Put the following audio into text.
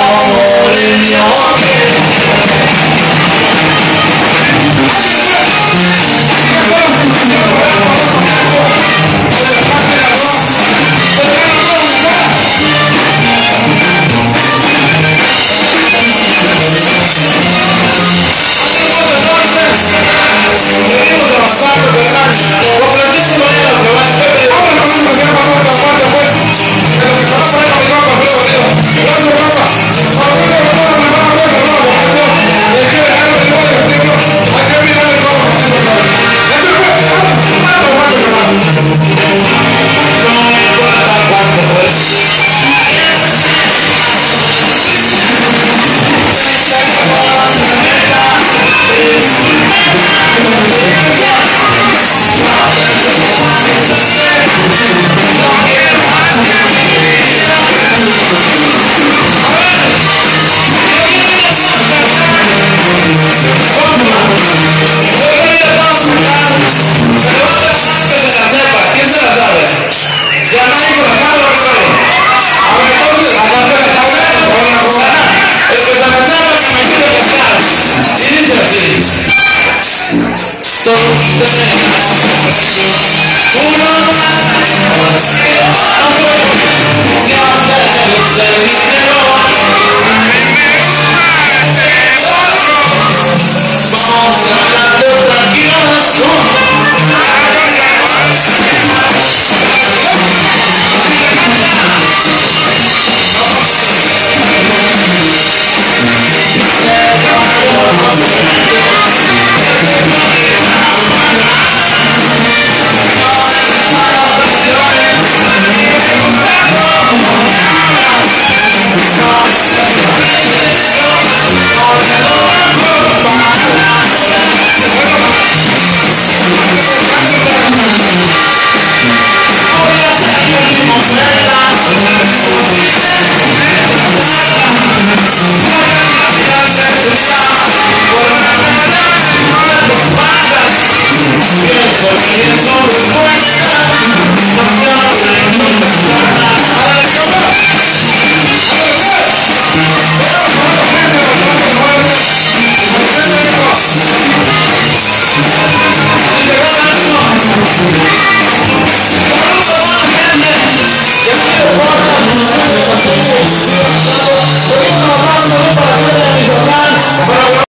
all in your